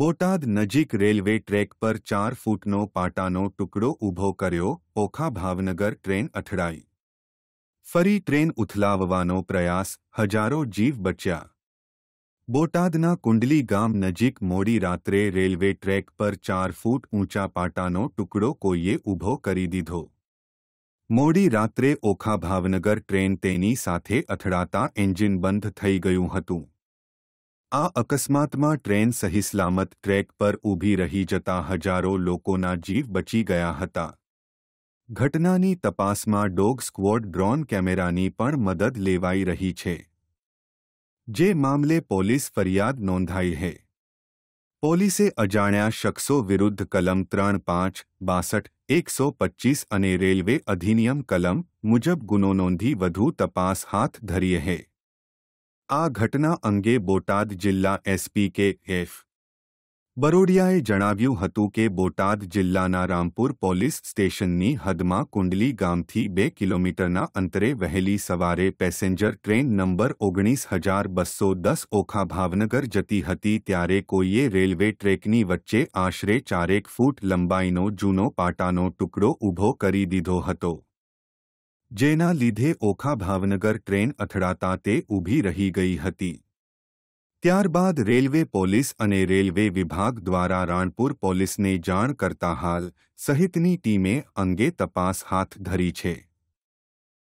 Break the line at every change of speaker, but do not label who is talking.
બોટાદ નજીક railway track પર 4 ફૂટ નો પાટાનો ટુકડો ઊભો કર્યો ઓખા ભાવનગર ટ્રેન અથડાઈ ફરી ટ્રેન ઉથલાવવાનો પ્રયાસ હજારો જીવ બચ્યા બોટાદ ના કુંડલી ગામ નજીક મોડી રાત્રે રેલવે ટ્રેક પર 4 ફૂટ ઊંચા પાટાનો ટુકડો કોઈએ ઊભો કરી દીધો મોડી રાત્રે ઓખા ભાવનગર ટ્રેન તેની સાથે અથડાતા એન્જિન બંધ થઈ ગયું હતું આ અકસ્માતમાં ટ્રેન સહીસલામત ટ્રેક પર ઊભી રહી જતા હજારો લોકોના જીવ બચી ગયા હતા ઘટનાની તપાસમાં ડોગ સ્ક્વોડ ડ્રોન કેમેરાની પણ મદદ લેવાઈ રહી છે જે મામલે પોલીસ ફરિયાદ નોંધાઈ છે પોલીસે અજાણ્યા શખ્સો વિરુદ્ધ કલમ ત્રણ પાંચ બાસઠ એકસો પચીસ અને રેલવે અધિનિયમ કલમ મુજબ ગુનો નોંધી વધુ તપાસ હાથ ધરી છે આ ઘટના અંગે બોટાડ જિલ્લા એસપી કેફ બરોડિયાએ જણાવ્યું હતું કે બોટાડ જિલ્લાના રામપુર પોલીસ સ્ટેશનની હદમાં કુંડલી ગામથી 2 કિલોમીટરના અંતરે વહેલી સવારે passenger train number 19210 Okha Bhavnagar જતી હતી ત્યારે કોઈએ રેલવે ટ્રેકની વચ્ચે આશરે 4 ફૂટ લંબાઈનો જૂનો પાટાનો ટુકડો ઊભો કરી દીધો હતો जेना लिधे ओखा भावनगर ट्रेन અથડાતાતે ઉભી રહી ગઈ હતી ત્યાર બાદ રેલવે પોલીસ અને રેલવે વિભાગ દ્વારા રાણપુર પોલીસને જાણ કરતા હાલ સહિતની ટીમે અંગે તપાસ હાથ ધરી છે